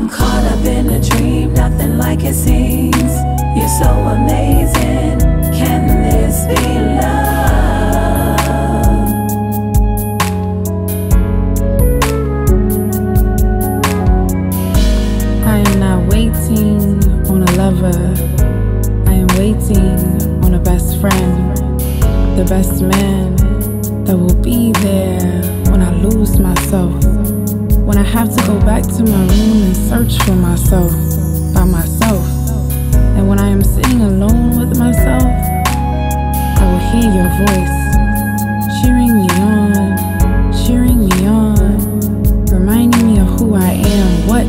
I'm caught up in a dream, nothing like it seems. You're so amazing. Can this be love? I am not waiting on a lover. I am waiting on a best friend, the best man that will be there when I lose myself. When I have to go back to my room and search for myself by myself. And when I am sitting alone with myself, I will hear your voice cheering me on, cheering me on, reminding me of who I am, what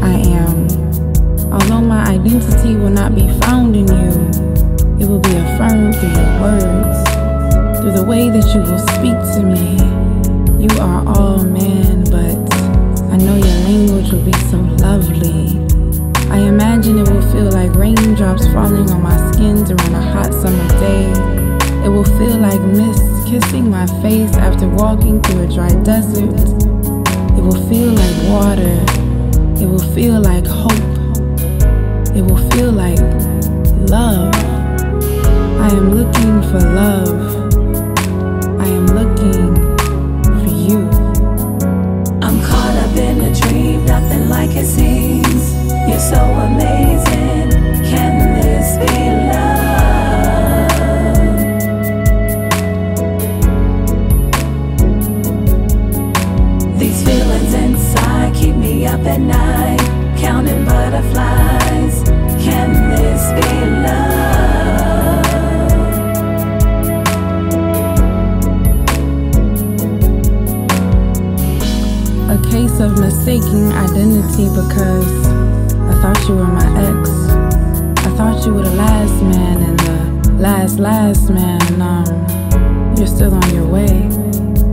I am. Although my identity will not be found in you, it will be affirmed through your words, through the way that you will speak to me. You are all will be so lovely. I imagine it will feel like raindrops falling on my skin during a hot summer day. It will feel like mist kissing my face after walking through a dry desert. It will feel like water. It will feel like hope. It will feel like love. Counting butterflies. Can this be love? A case of mistaking identity because I thought you were my ex. I thought you were the last man and the last, last man. Um, you're still on your way.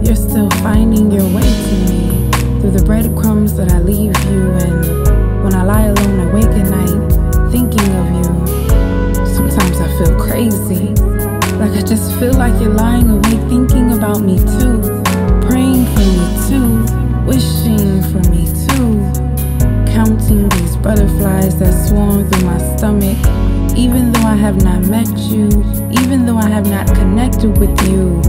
You're still finding your way to me through the breadcrumbs that I leave you. And when I lie alone awake at night, thinking of you, sometimes I feel crazy. Like I just feel like you're lying awake thinking about me too, praying for me too, wishing for me too, counting these butterflies that swarm through my stomach. Even though I have not met you, even though I have not connected with you,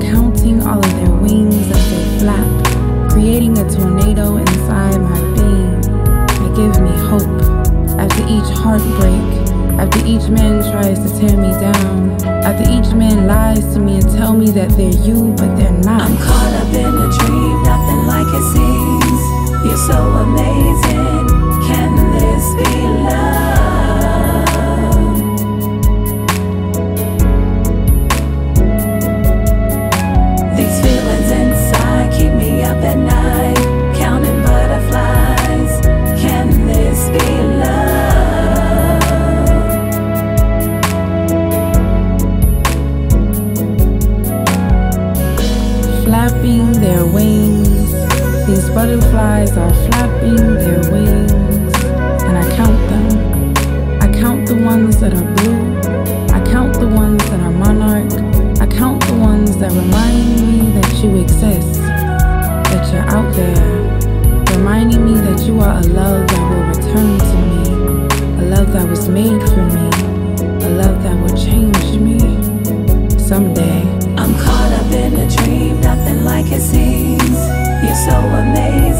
counting all of their wings as they flap, creating a tornado inside my hope after each heartbreak. After each man tries to tear me down, after each man lies to me and tell me that they're you, but they're not. I'm caught up in a dream, nothing like it seems. You're so amazing. Can this be love? Flapping their wings. These butterflies are flapping their wings, and I count them. I count the ones that are blue. I count the ones that are monarch. I count the ones that remind me that you exist, that you're out there, reminding me that you are a love that will return to me, a love that was made for so amazing.